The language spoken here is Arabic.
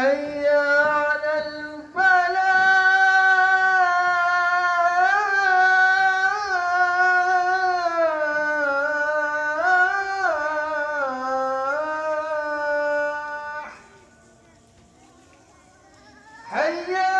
حي على الفلاح. حي